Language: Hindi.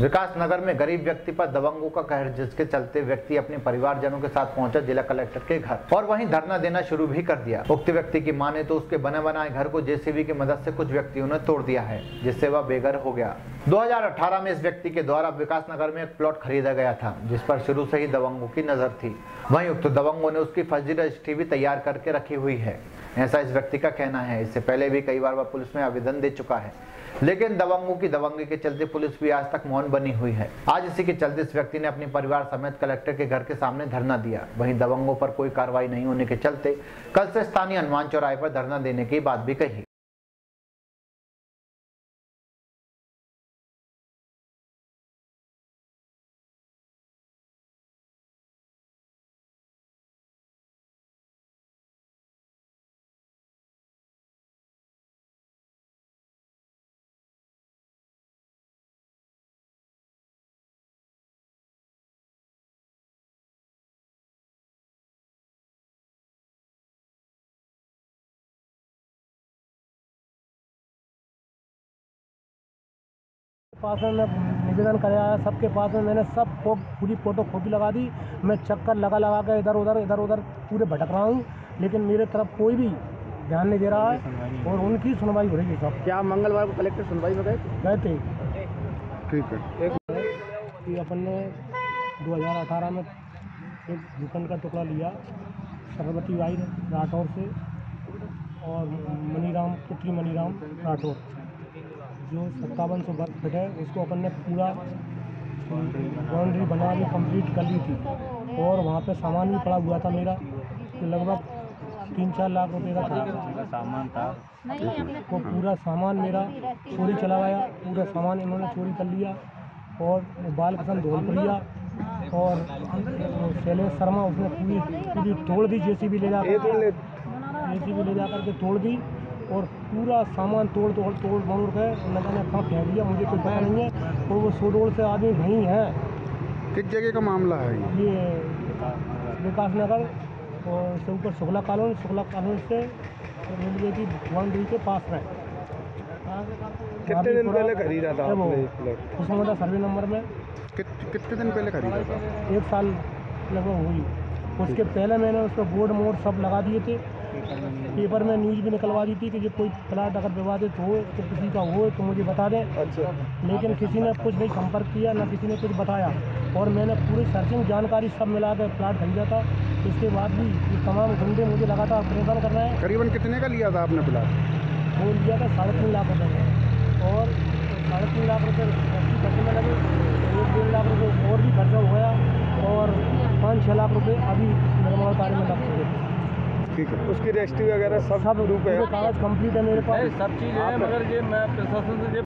विकास नगर में गरीब व्यक्ति पर दबंगों का कहर, जिसके चलते व्यक्ति अपने परिवार जनों के साथ पहुँचा जिला कलेक्टर के घर और वहीं धरना देना शुरू भी कर दिया। उक्त व्यक्ति की माने तो उसके बने बनाए घर को जेसीबी की मदद से कुछ व्यक्तियों ने तोड़ दिया है, जिससे वह बेघर हो गया। 2018 में इस व्यक्ति के द्वारा विकास नगर में एक प्लॉट खरीदा गया था, जिस पर शुरू से ही दबंगों की नज़र थी। वहीं उक्त दबंगों ने उसकी फर्जी रजिस्ट्री भी तैयार करके रखी हुई है। ऐसा इस व्यक्ति का कहना है। इससे पहले भी कई बार वह पुलिस में आवेदन दे चुका है। लेकिन दबंगों की दबंगी के चलते पुलिस भी आज तक मौन बनी हुई है। आज इसी के चलते इस व्यक्ति ने अपने परिवार समेत कलेक्टर के घर के सामने धरना दिया। वहीं दबंगों पर कोई कार्रवाई नहीं होने के चलते कल से स्थानीय हनुमान चौराहे पर धरना देने की बात भी कही। पास में मैं निवेदन कर आया सबके पास में मैंने सबको पूरी फ़ोटो कॉपी लगा दी। मैं चक्कर लगा लगा कर इधर उधर इधर उधर पूरे भटक रहा हूँ लेकिन मेरे तरफ़ कोई भी ध्यान नहीं दे रहा है और उनकी सुनवाई हो रही है सब। क्या मंगलवार को कलेक्टर सुनवाई में गए गए थे। ठीक है। कि अपन ने 2018 में एक भूखंड का टुकड़ा लिया सरस्वती बाई राठौर से और मनीराम पुत्री मनीराम राठौर। जो सत्तावन सौ वर्ग फिट है उसको अपन ने पूरा बाउंड्री बना के कंप्लीट कर ली थी। और वहाँ पे सामान भी पड़ा हुआ था मेरा तो लगभग तीन चार लाख रुपए का था। सामान था। वो पूरा सामान मेरा चोरी चलावाया पूरा सामान इन्होंने चोरी कर लिया और बाल किशन धोलप्रिया और शैलेश शर्मा उसने पूरी पूरी तोड़ दी जेसीबी ले जाकर। जेसीबी ले जाकर के तोड़ दी और पूरा सामान तोड़ तोड़ तोड़ मोड़ के न जाने कहाँ फेंक दिया मुझे कोई पता नहीं है। और वो सोडोल से आदमी नहीं है। किस जगह का मामला है ये? विकास नगर और से ऊपर शुक्ला कॉलोनी शुक्ला कॉलोनी से रेलवे की बाउंड्री के पास में। कितने दिन पहले खरीदा था प्लॉट? सर्वे नंबर में। कितने दिन पहले खरीदा था? एक साल लगभग हुई। उसके पहले मैंने उस पर बोर्ड मोड सब लगा दिए थे। पेपर में न्यूज़ भी निकलवा दी थी कि ये कोई प्लाट अगर विवादित हो तो किसी का हो तो मुझे बता दें। अच्छा। लेकिन किसी ने कुछ नहीं संपर्क किया ना किसी ने कुछ बताया। और मैंने पूरी सर्चिंग जानकारी सब मिला कर प्लाट खरीदा था। इसके बाद भी ये तमाम गुंडे मुझे लगातार परेशान कर रहे हैं। करीबन कितने का लिया था आपने प्लाट वो लिया था साढ़े तीन लाख रुपये का। और साढ़े तीन लाख रुपये उसकी खर्चे में लगे एक डेढ़ लाख रुपये और भी खर्चा हो गया। और पाँच छः लाख रुपये अभी निर्माण कार्य में लग चुके थे ठीक है। उसकी रजिस्ट्री वगैरह सब सब रूप है। कागज़ कंप्लीट है मेरे पास। सब चीज़ है मगर ये मैं प्रशासन से ये